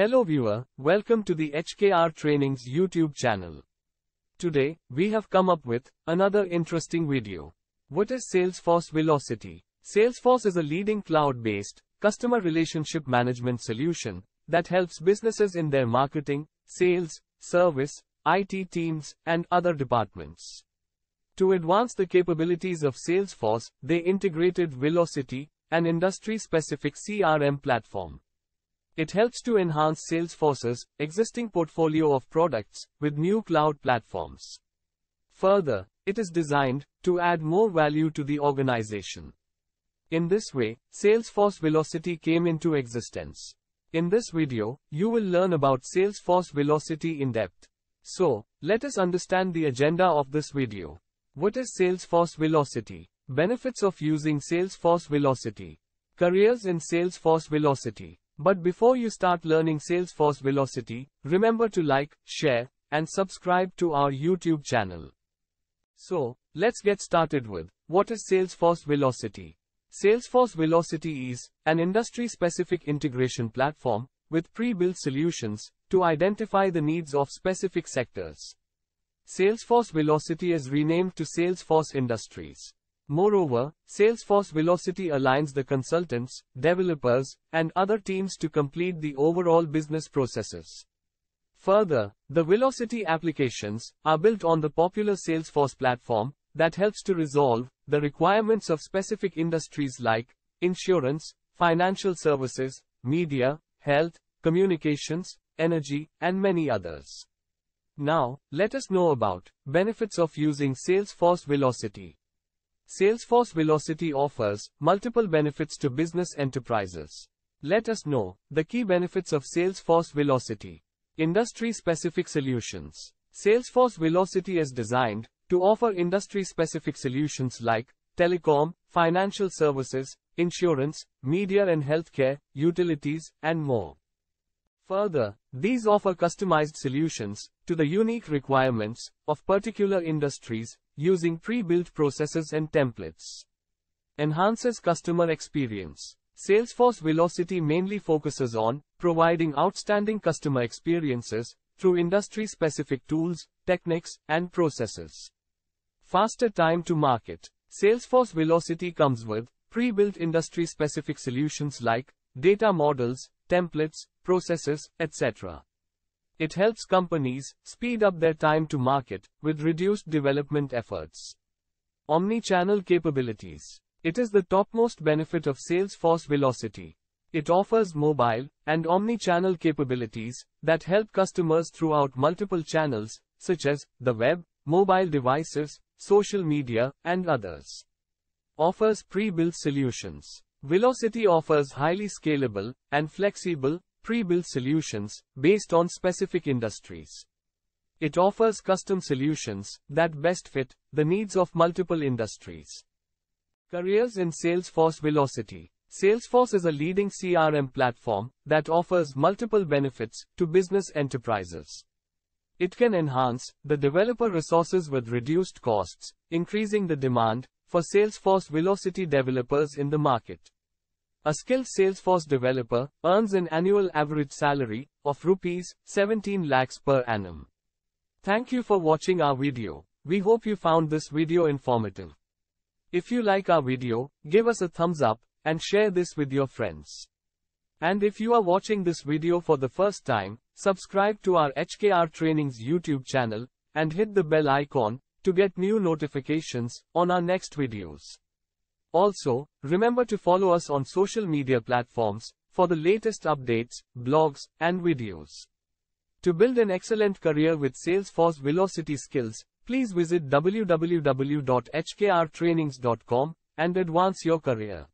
Hello viewer, welcome to the HKR Trainings YouTube channel. Today, we have come up with another interesting video. What is Salesforce Vlocity? Salesforce is a leading cloud-based customer relationship management solution that helps businesses in their marketing, sales, service, IT teams, and other departments. To advance the capabilities of Salesforce, they integrated Vlocity, an industry-specific CRM platform. It helps to enhance Salesforce's existing portfolio of products with new cloud platforms. Further, it is designed to add more value to the organization. In this way, Salesforce Vlocity came into existence. In this video, you will learn about Salesforce Vlocity in depth. So, let us understand the agenda of this video. What is Salesforce Vlocity? Benefits of using Salesforce Vlocity. Careers in Salesforce Vlocity. But before you start learning Salesforce Vlocity, remember to like, share, and subscribe to our YouTube channel. So, let's get started with what is Salesforce Vlocity? Salesforce Vlocity is an industry specific integration platform with pre built solutions to identify the needs of specific sectors. Salesforce Vlocity is renamed to Salesforce Industries. Moreover, Salesforce Vlocity aligns the consultants, developers, and other teams to complete the overall business processes. Further, the Vlocity applications are built on the popular Salesforce platform that helps to resolve the requirements of specific industries like insurance, financial services, media, health, communications, energy, and many others. Now, let us know about benefits of using Salesforce Vlocity. Salesforce Vlocity offers multiple benefits to business enterprises. Let us know the key benefits of Salesforce Vlocity. Industry specific solutions. Salesforce Vlocity is designed to offer industry specific solutions like telecom, financial services, insurance, media and healthcare, utilities, and more. Further, these offer customized solutions to the unique requirements of particular industries using pre-built processes and templates. Enhances customer experience. Salesforce Vlocity mainly focuses on providing outstanding customer experiences through industry-specific tools, techniques, and processes. Faster time to market. Salesforce Vlocity comes with pre-built industry-specific solutions like data models, templates, processes, etc. It helps companies speed up their time to market with reduced development efforts. Omni-channel capabilities. It is the topmost benefit of Salesforce Vlocity. It offers mobile and omni-channel capabilities that help customers throughout multiple channels, such as the web, mobile devices, social media, and others. Offers pre-built solutions. Vlocity offers highly scalable and flexible pre-built solutions based on specific industries. It offers custom solutions that best fit the needs of multiple industries. Careers in Salesforce Vlocity. Salesforce is a leading CRM platform that offers multiple benefits to business enterprises. It can enhance the developer resources with reduced costs, increasing the demand for Salesforce Vlocity developers in the market. A skilled Salesforce developer earns an annual average salary of rupees 17 lakhs per annum. Thank you for watching our video. We hope you found this video informative. If you like our video, give us a thumbs up and share this with your friends. And if you are watching this video for the first time, subscribe to our HKR Trainings YouTube channel and hit the bell icon to get new notifications on our next videos. Also, remember to follow us on social media platforms for the latest updates, blogs, and videos. To build an excellent career with Salesforce Vlocity skills, please visit www.hkrtrainings.com and advance your career.